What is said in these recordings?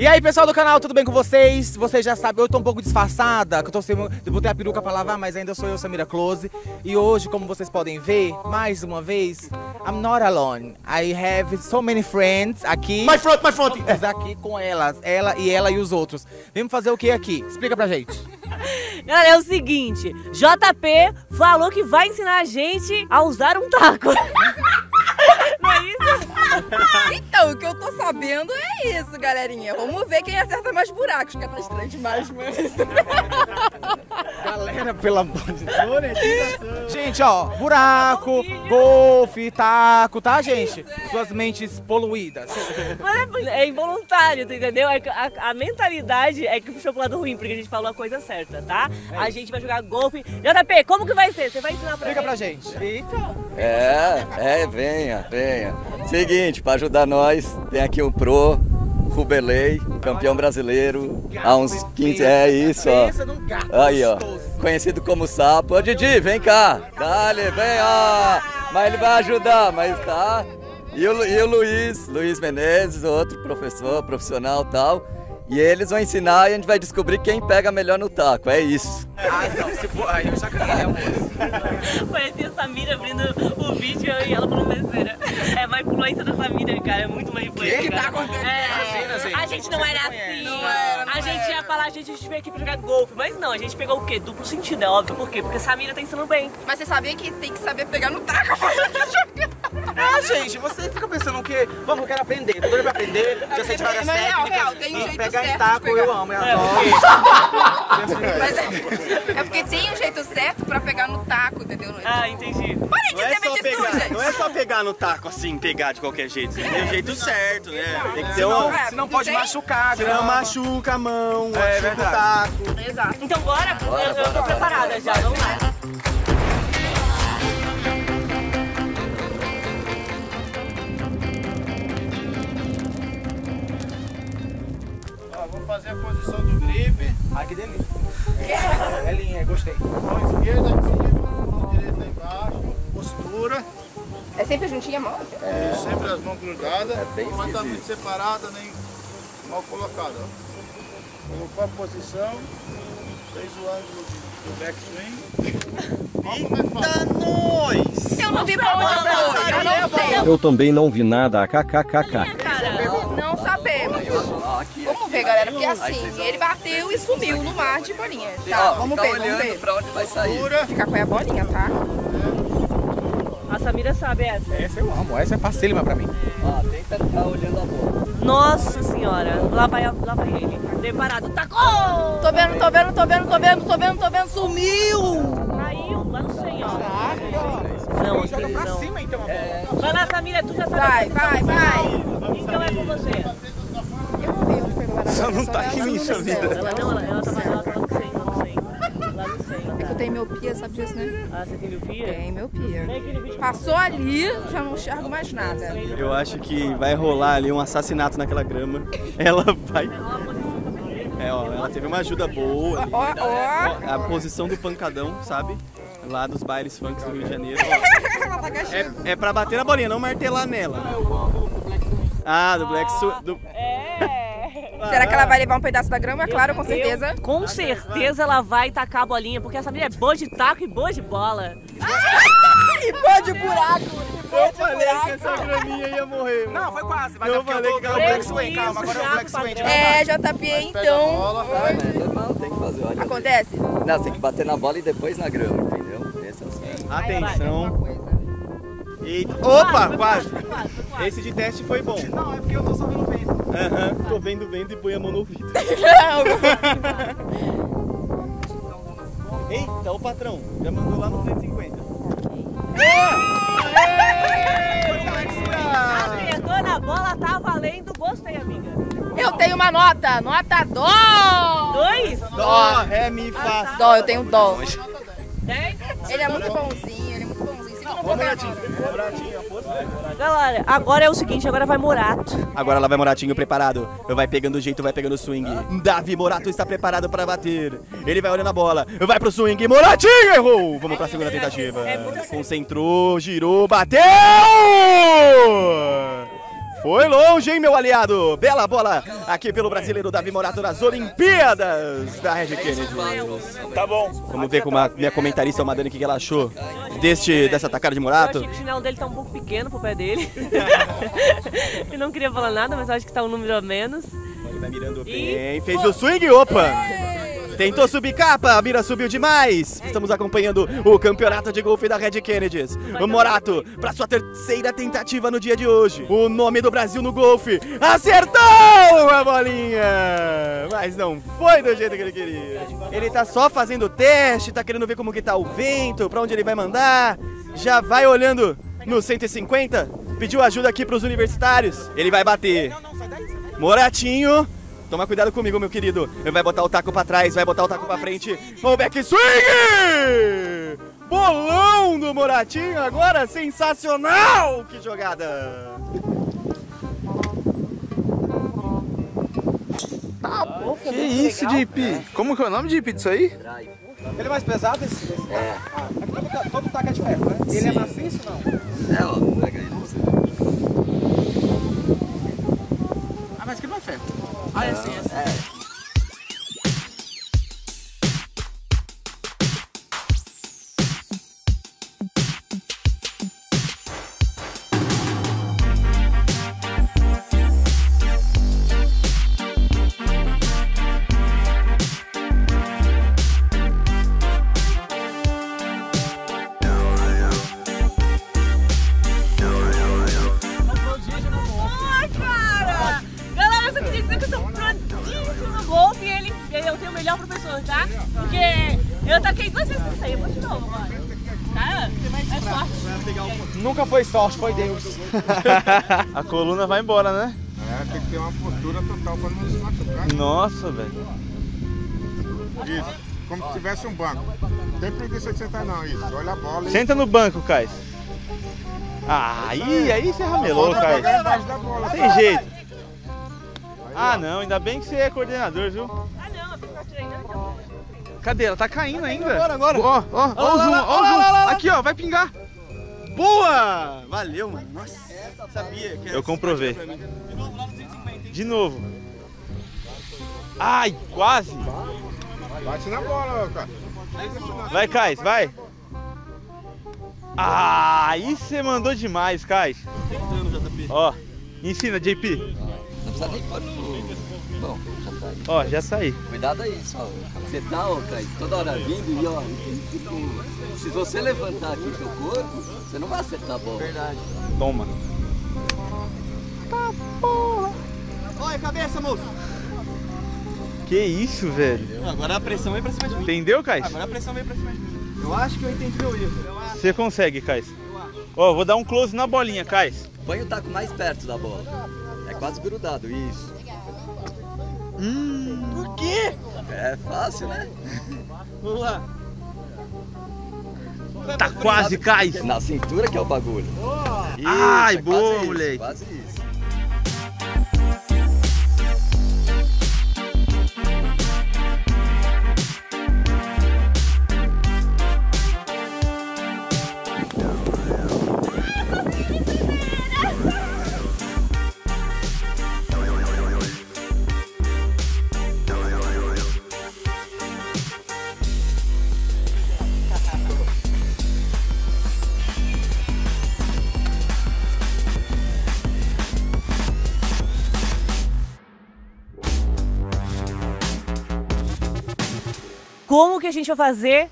E aí, pessoal do canal, tudo bem com vocês? Vocês já sabem, eu tô um pouco disfarçada, que eu tô sem, eu botei a peruca pra lavar, mas ainda sou eu, Samira Close. E hoje, como vocês podem ver, mais uma vez, I'm not alone. I have so many friends aqui. My front, my front. Estamos aqui com elas, ela e ela e os outros. Vamos fazer o que aqui? Explica pra gente. Galera, é o seguinte, JP falou que vai ensinar a gente a usar um taco. Não é isso? Então, o que eu tô sabendo é isso, galerinha. Vamos ver quem acerta mais buracos, que é mas... Galera, pelo amor de Deus. Gente, ó, buraco, golfe, taco, tá, gente? Suas mentes poluídas. Mas é involuntário, tu entendeu? É que A, a mentalidade é que puxou pro lado ruim, porque a gente falou a coisa certa, tá? A gente vai jogar golfe. JP, como que vai ser? Você vai ensinar pra Explica pra gente? Eita. É, é, venha, venha. Seguinte, para ajudar nós, tem aqui o Pro, Rubelei, campeão brasileiro, há uns 15, é isso, ó. Aí, ó. Conhecido como Sapo. Ô, Didi, vem cá, dale, vem, ó. Mas ele vai ajudar, mas tá. E o, e o Luiz, Luiz Menezes, outro professor, profissional tal. E eles vão ensinar e a gente vai descobrir quem pega melhor no taco, é isso. Ah, não, se for. Aí eu já ganhei, amor. Parecia a Samira abrindo o vídeo e ela falando besteira. É uma influência da Samira, cara. É muito uma influência. que que tá acontecendo? É, Imagina, gente. A gente não era não assim. Não era, não a gente era. ia falar, a gente veio aqui pra jogar golfe. Mas não, a gente pegou o quê? Duplo sentido, é óbvio. Por quê? Porque a Samira tá ensinando bem. Mas você sabia que tem que saber pegar no taco? Ah, gente, você fica pensando o quê? Vamos, eu quero aprender. Tô doido pra aprender. Já sei de várias técnicas. real, tem um E jeito pegar. eu amo, eu É, adoro. Mas é, é porque tem um jeito certo pra pegar no taco, entendeu? Ah, entendi. Para de Não é, só pegar, não é só pegar no taco assim, pegar de qualquer jeito. Tem o jeito certo, né? Tem que ter. É, senão não pode tem? machucar. Grama. machuca a mão, É machuca o taco. Exato. Então bora? eu, eu tô preparada já, vamos lá. Fazer a posição do grip. Ai, que delícia. É linha, gostei. Mão esquerda em cima, mão direita embaixo. Postura. É sempre juntinha a mão? E sempre as mãos grudadas. É bem não está muito separada, nem mal colocada. ó. Colocou a posição. Fez o ângulo do backswing. É fácil. Eu não vi pra onde foi, eu. Eu também não vi nada, kkkk. Assim, ele bateu e sumiu no mar de bolinha. Tá, Ó, vamos fica ver, vamos olhando ver. pra onde vai sair. Ficar com a bolinha, tá? A Samira sabe essa. Essa eu amo, essa é facílima pra mim. Ó, tenta ficar olhando a bola. Nossa senhora. Lá vai, lá vai ele. Preparado. Tacou! Tô vendo, tô vendo, tô vendo, tô vendo, tô vendo, tô vendo, sumiu! Caiu lá no 100, ó. Não, joga pra cima então a bola. Vai lá, Samira, tu já sabe. Vai, vai, vai! Então é com você. Eu não vi onde foi guardado. Só não tá aqui em no sua céu. vida. Ela não, ela, ela tava ela tava no 100, lá no 100. Lá no 100. É que eu tenho miopia, sabe disso, né? Ah, você tem miopia? Tem miopia. Passou ali, já não enxergo mais nada. Eu acho que vai rolar ali um assassinato naquela grama. Ela vai. É, ó, ela teve uma ajuda boa. ali. Ó, ó. Ó, A posição do pancadão, sabe? Lá dos bailes funks do Rio de Janeiro. ó. É, é pra bater na bolinha, não martelar nela. Ah, do Black Su do... É. Será que ela vai levar um pedaço da grama? Claro, com certeza. Eu, com certeza ela vai tacar a bolinha, porque essa menina é boa de taco e boa de bola. E pô de buraco! Eu falei que essa graminha ia morrer. mano. Não, foi quase, mas Eu é porque eu falei tô que no ela Black isso calma, agora é o Black padrão. É. JP, então. bola, Ah, mas é normal, tem que fazer, olha. Acontece? Não, você tem que bater na bola e depois na grama, entendeu? Esse é o certo. Atenção. Eita. Opa, quase. Esse de teste foi bom. Não, é porque eu tô só vendo o Aham, tô vendo vendo e põe a mão no ouvido. Eita, o patrão, já mandou lá no 250. Acertou na bola, tá valendo. Gostei, amiga. Eu tenho uma nota, nota dó! Dois? Dó, ré, mi, fá. Dó, eu tenho dó. Dez? Ele é muito bonzinho, Galera, agora é o seguinte, agora vai Morato. Agora lá vai Moratinho preparado. Vai pegando o jeito, vai pegando o swing. Davi Morato está preparado para bater. Ele vai olhando a bola. Vai pro swing. Moratinho errou. Vamos para a segunda tentativa. É certo. Concentrou, girou, bateu! Foi longe, hein, meu aliado? Bela bola aqui pelo brasileiro Davi Morato nas Olimpíadas da Red Kennedy. Tá bom. Vamos ver como a minha comentarista Madani o que ela achou deste, dessa tacada de Eu Morato. achei que o chinelo dele tá um pouco pequeno pro pé dele. Eu não queria falar nada, mas eu acho que tá um número a menos. Ele vai mirando E- bem, fez o swing, opa! Tentou subir capa, a mira subiu demais. Estamos acompanhando o campeonato de golfe da Red Kennedys. O Morato, para sua terceira tentativa no dia de hoje. O nome do Brasil no golfe. Acertou a bolinha! Mas não foi do jeito que ele queria. Ele tá só fazendo teste, tá querendo ver como que tá o vento, pra onde ele vai mandar. Já vai olhando no 150. Pediu ajuda aqui pros universitários. Ele vai bater. Moratinho. Toma cuidado comigo, meu querido. Ele vai botar o taco pra trás, vai botar o taco pra frente. Vamos back swing! Bolão do Moratinho agora, sensacional! Que jogada! Que isso, JP? Como que é o nome, JP, disso aí? Ele é mais pesado esse? esse é. Aqui todo, todo taco é de ferro, né? Ele é maciço não? É, ó, pega aí pra você ver. Ah, mas aqui não é ferro. Ah, Nunca foi sorte, foi Deus. A coluna vai embora, né? É, tem que ter uma postura total pra não se machucar. Nossa, velho. Isso, como se tivesse um banco. Não tem preguiça de sentar não, isso. Olha a bola e... Senta no banco, Caio. Ah, aí, aí você ramelou, bola. Tem jeito. Ah, não, ainda bem que você é coordenador, viu? Ah, não, eu fico treinando. Cadê? Ela tá caindo ainda. Agora, agora. Ó, ó, ó o zoom, ó o zoom. Aqui, ó, vai pingar. Boa! Valeu, mano. Nossa, sabia que era Eu comprovei. De novo lá no 150, hein? De novo. Ai, quase. Bate na bola, cara. Vai, Caio, vai. Ah, aí você mandou demais, JP. Ó, ensina, JP. Não precisa nem pôr no... Bom, já tá aí. Ó, já saí. Cuidado aí, só. Você tá, ó, Caio, toda hora vindo e ó, e, tipo, se você levantar aqui teu corpo, você não vai acertar a bola. Verdade. Toma. Olha a cabeça, moço. Que isso, velho. Agora a pressão veio pra cima de mim. Entendeu, Caio? Agora a pressão veio pra cima de mim. Eu acho que eu entendi meu. Eu acho. Você consegue, Caio. Ó, vou dar um close na bolinha, Caio. Põe o taco mais perto da bola. É quase grudado, isso. Por quê? É fácil, né? Vamos lá. Tá quase, Caio. Na cintura que é o bagulho. Isso, Ai, é boa, quase isso, moleque. Quase isso. A gente vai fazer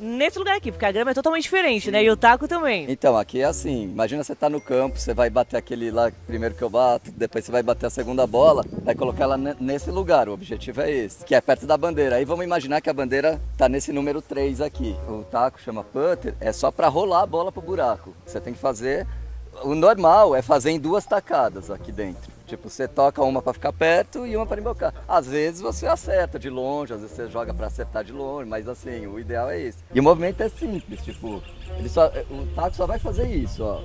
nesse lugar aqui? Porque a grama é totalmente diferente, né? E o taco também. Então, aqui é assim, imagina você tá no campo, você vai bater aquele lá primeiro que eu bato, depois você vai bater a segunda bola, vai colocar ela ne- nesse lugar, o objetivo é esse, que é perto da bandeira. Aí vamos imaginar que a bandeira tá nesse número 3 aqui. O taco chama putter, é só para rolar a bola pro buraco. Você tem que fazer, o normal é fazer em duas tacadas aqui dentro. Tipo, você toca uma para ficar perto e uma para embocar. Às vezes você acerta de longe, às vezes você joga para acertar de longe, mas assim, o ideal é esse. E o movimento é simples, tipo, ele só, o taco só vai fazer isso, ó.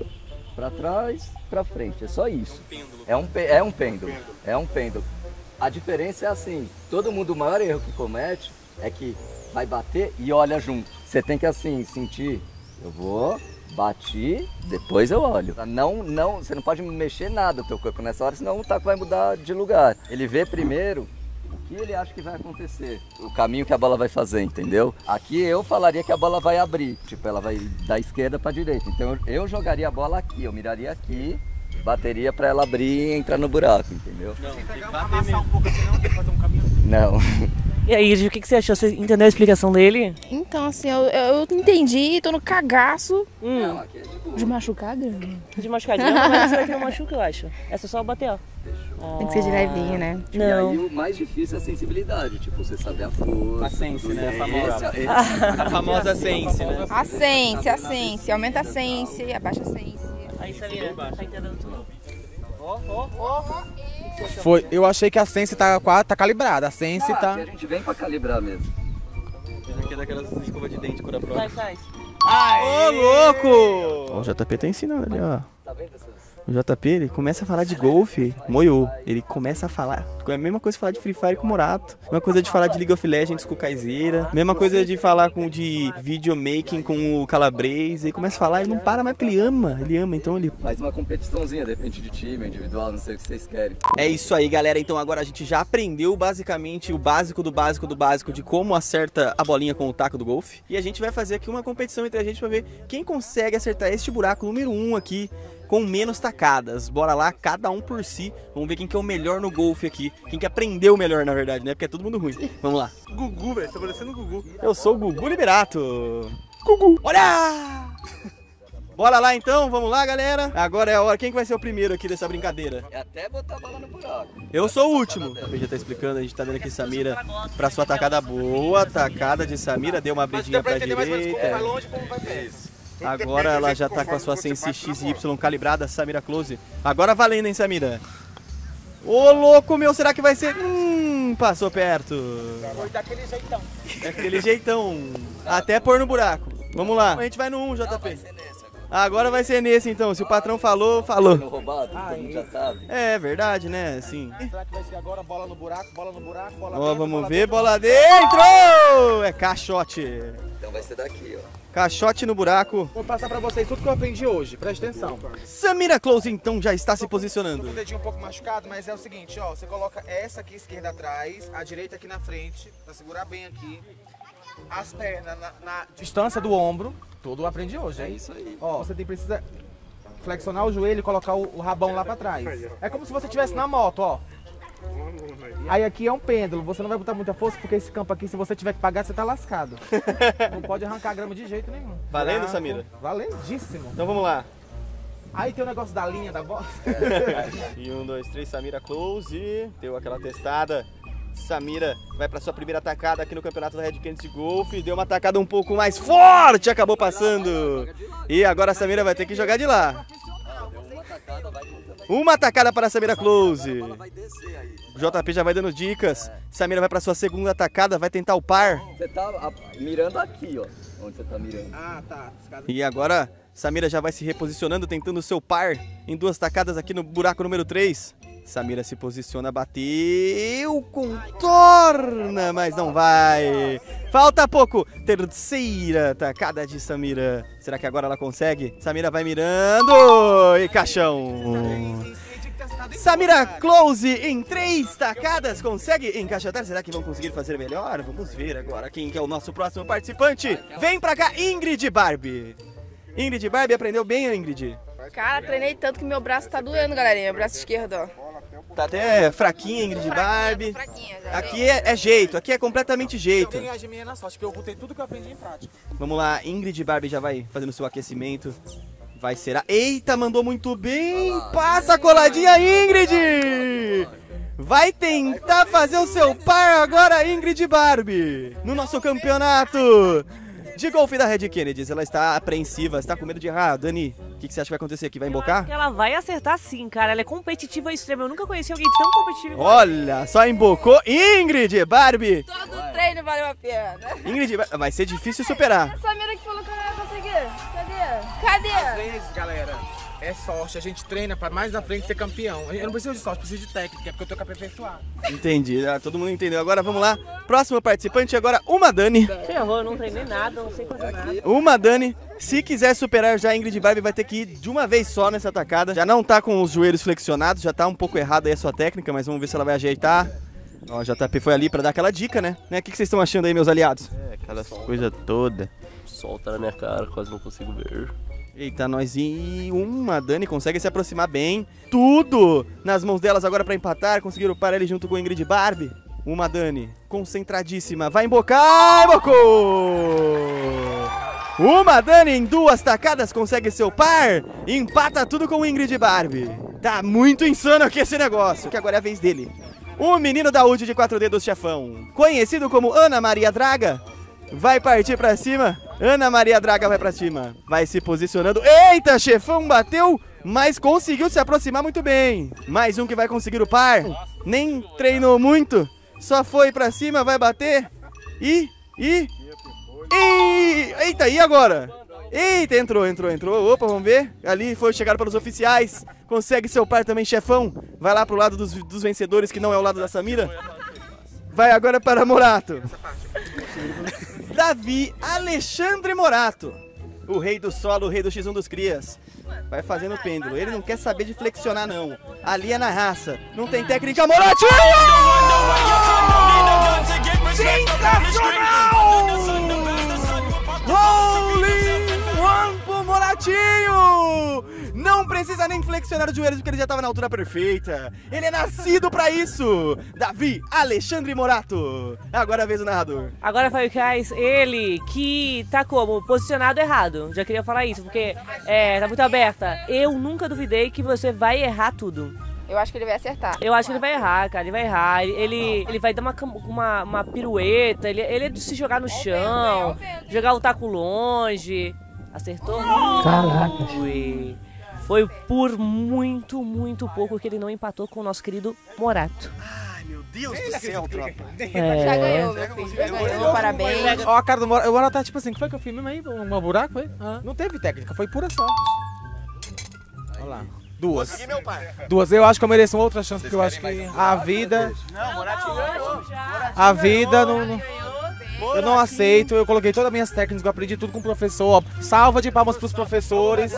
Pra trás, pra frente, é só isso. É um, é um pêndulo. É um pêndulo. A diferença é assim, todo mundo, o maior erro que comete é que vai bater e olha junto. Você tem que assim, sentir, eu vou Bati, depois eu olho. Não, não, você não pode mexer nada do teu corpo nessa hora, senão o taco vai mudar de lugar. Ele vê primeiro o que ele acha que vai acontecer, o caminho que a bola vai fazer, entendeu? Aqui eu falaria que a bola vai abrir, tipo, ela vai da esquerda para direita. Então eu, jogaria a bola aqui, eu miraria aqui, bateria para ela abrir e entrar no buraco, entendeu? Não. E aí, o que, que você achou? Você entendeu a explicação dele? Então, assim, eu, eu entendi, tô no cagaço Hum, de machucar grande. de machucar. Não, mas essa daqui não machuca, eu acho. Essa é só bater, ó. Tem que ser de levinho, né? E Não. aí o mais difícil é a sensibilidade, tipo, você saber a força. A sense, né? A famosa. esse- A famosa sense, né? A sense, a sense. Aumenta a sense, abaixa a sense. Aí, Samira, tá entendendo tudo? Foi, eu achei que a Sense tá, tá calibrada. A Sense Ah, tá. a gente vem pra calibrar mesmo. Esse aqui é daquelas escovas de dente cura Faz, faz. Ô, louco! Ó, o JP tá ensinando ali, ó. Tá vendo essas? O JP, ele começa a falar de golfe, moiou. Ele começa a falar. É a mesma coisa de falar de Free Fire com o Morato. Mesma coisa de falar de League of Legends com o Kaizeira. Mesma coisa de falar com de videomaking com o Calabrese. Ele começa a falar, ele não para mais porque ele ama. Ele ama, então ele. Faz uma competiçãozinha, depende de time, individual, não sei o que vocês querem. É isso aí, galera. Então agora a gente já aprendeu basicamente o básico do básico do básico de como acerta a bolinha com o taco do golfe. E a gente vai fazer aqui uma competição entre a gente pra ver quem consegue acertar este buraco número 1 um aqui com menos tacadas. Bora lá, cada um por si. Vamos ver quem que é o melhor no golfe aqui. Quem que aprendeu melhor, na verdade, né? Porque é todo mundo ruim. Vamos lá. Gugu, velho. Tá parecendo o Gugu. Eu sou o Gugu Liberato. Gugu. Olha! Bora lá então, vamos lá, galera. Agora é a hora. Quem que vai ser o primeiro aqui dessa brincadeira? É até botar a bola no buraco. Eu sou o último. A já tá explicando, a gente tá dando aqui Samira pra sua tacada boa. Tacada de Samira, deu uma abridinha pra direita. longe como vai ver. Agora ela já tá com a sua Sense XY calibrada, Samira Close. Agora valendo, hein, Samira? Ô, louco, meu, será que vai ser... Hum, passou perto. Foi daquele jeitão. Daquele jeitão. Até pôr no buraco. Vamos lá. A gente vai no 1, JP. Agora vai ser nesse, então. Se o patrão falou, falou. Roubado. É verdade, né? Assim. Será que vai ser agora bola no buraco, bola no buraco, bola Ó, dentro, vamos bola ver, dentro? bola dentro! É caixote. Então vai ser daqui, ó. Caixote no buraco. Vou passar pra vocês tudo que eu aprendi hoje, presta atenção. Samira Close então já está se posicionando. Com o dedinho um pouco machucado, mas é o seguinte, ó, você coloca essa aqui esquerda atrás, a direita aqui na frente, pra segurar bem aqui. As pernas na, na distância do ombro, tudo eu aprendi hoje, É isso aí. Ó, você tem, precisa flexionar o joelho e colocar o, o rabão lá pra trás. É como se você estivesse na moto, ó. Aí aqui é um pêndulo, você não vai botar muita força porque esse campo aqui, se você tiver que pagar, você tá lascado. Não pode arrancar grama de jeito nenhum. Valendo, Samira? Valendíssimo. Então vamos lá. Aí tem o negócio da linha da bola. E um, dois, três, Samira Close. Deu aquela testada. Samira vai para sua primeira atacada aqui no campeonato da Red Canids de Golfe. Deu uma atacada um pouco mais forte, acabou passando. E agora a Samira vai ter que jogar de lá. Uma atacada para a Samira Close. O JP já vai dando dicas. Samira vai para sua segunda atacada, vai tentar o par. Você tá a- mirando aqui, ó. Onde você tá mirando. Ah, tá. E agora, Samira já vai se reposicionando, tentando o seu par em duas tacadas aqui no buraco número 3. Samira se posiciona, bateu, contorna, mas não vai. Falta pouco. Terceira tacada de Samira. Será que agora ela consegue? Samira vai mirando e caixão. Samira Close em três tacadas consegue encaixotar. Será que vão conseguir fazer melhor? Vamos ver agora quem que é o nosso próximo participante. Vem pra cá, Ingrid Barbie. Ingrid Barbie aprendeu bem, Ingrid? Cara, treinei tanto que meu braço tá doendo, galerinha. Meu braço esquerdo, ó. Tá até fraquinha, Ingrid Barbie. Fraquinha, fraquinha, já. Aqui é, é jeito, aqui é completamente Eu jeito. ganhei a minha na sorte, porque eu botei tudo que eu aprendi em prática. Vamos lá, Ingrid Barbie já vai fazendo seu aquecimento. Vai ser a... Eita, mandou muito bem! Passa a coladinha, Ingrid! Vai tentar fazer o seu par agora, Ingrid Barbie! No nosso campeonato de golfe da Red Kennedy. Ela está apreensiva, está com medo de errar. Dani, o que, que você acha que vai acontecer aqui? Vai embocar? Ela vai acertar sim, cara. Ela é competitiva ao extremo. Eu nunca conheci alguém tão competitivo Olha, só embocou. Ingrid Barbie! Todo treino valeu a pena. Ingrid, vai ser difícil superar. A Samira que falou que eu não ia conseguir. Cadê? Às vezes, galera, é sorte. A gente treina pra mais na frente ser campeão. Eu não preciso de sorte, preciso de técnica, porque eu tô com aperfeiçoado. Entendi, ah, todo mundo entendeu. Agora vamos lá. Próximo participante agora, uma Dani. Ferrou, eu não treinei nada, não sei fazer nada. Uma Dani Se quiser superar já a Ingrid Barbie, vai ter que ir de uma vez só nessa atacada. Já não tá com os joelhos flexionados, já tá um pouco errada aí a sua técnica, mas vamos ver se ela vai ajeitar. Ó, JP foi ali pra dar aquela dica, né? né? O que que vocês estão achando aí, meus aliados? É, aquelas coisas todas. O sol tá na minha cara, quase não consigo ver. Eita, nós e uma. Dani consegue se aproximar bem. Tudo nas mãos delas agora pra empatar. Conseguiram parar ele junto com Ingrid Barbie. Uma Dani, concentradíssima. Vai embocar, embocou! Uma Dani em duas tacadas consegue seu par. Empata tudo com Ingrid Barbie. Tá muito insano aqui esse negócio. Que agora é a vez dele. O menino da UD de quatro dedos chefão. Conhecido como Ana Maria Draga. Vai partir pra cima. Ana Maria Draga vai pra cima. Vai se posicionando. Eita, chefão bateu, mas conseguiu se aproximar muito bem. Mais um que vai conseguir o par. Nem treinou muito. Só foi pra cima, vai bater. E, e, e... Eita, e agora? Eita, entrou, entrou, entrou. Opa, vamos ver. Ali foi chegado pelos oficiais. Consegue seu par também, chefão. Vai lá pro lado dos, dos vencedores, que não é o lado da Samira. Vai agora para Morato. Davi Alexandre Morato. O rei do solo, o rei do X1 dos crias. Vai fazendo o pêndulo. Ele não quer saber de flexionar, não. Ali é na raça. Não tem técnica. Moratinho! Sensacional! Holy One pro Moratinho! Não precisa nem flexionar os joelhos porque ele já estava na altura perfeita. Ele é nascido pra isso! Davi Alexandre Morato. Agora é a vez do narrador. Agora, Fábio Kais, ele que tá como? Posicionado errado. Já queria falar isso, porque é, tá muito aberta. Eu nunca duvidei que você vai errar tudo. Eu acho que ele vai acertar. Eu acho que ele vai errar, cara. Ele vai errar. Ele, ele vai dar uma, uma, uma pirueta. Ele, ele é de se jogar no chão, jogar o taco longe. Acertou? Caraca. Foi. Foi por muito, muito pouco que ele não empatou com o nosso querido Morato. Ai, meu Deus do céu, tropa. É. Já ganhou, meu filho. Já ganhou, parabéns. Ó, a cara do Morato. O Morato tá tipo assim, o que foi que eu fiz mesmo aí? Um buraco, foi? Não teve técnica, foi pura sorte. Olha lá. Duas. meu pai. Duas. Eu acho que eu mereço uma outra chance, porque eu acho que a vida. A vida não. não- Eu não aceito, eu coloquei todas as minhas técnicas, eu aprendi tudo com o professor. ó. Salva de palmas pros professores.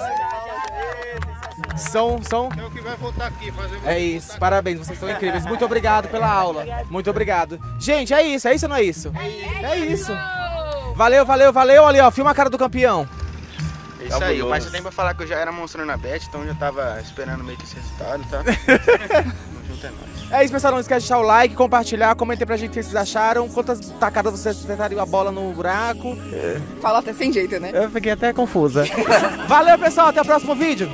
São, são. É o que vai voltar aqui, fazer É isso, parabéns, vocês são incríveis. Muito obrigado pela aula. Muito obrigado. Gente, é isso, é isso ou não é isso? É isso. Valeu, valeu, valeu. Ali, ó, filma a cara do campeão. É isso aí, o pai só tem pra falar que eu já era monstro na bet, então eu já tava esperando meio que esse resultado, tá? É nóis. É isso, pessoal. Não esquece de deixar o like, compartilhar, comentem pra gente o que vocês acharam. Quantas tacadas vocês acertaram a bola no buraco. Fala até sem jeito, né? Eu fiquei até confusa. Valeu, pessoal. Até o próximo vídeo.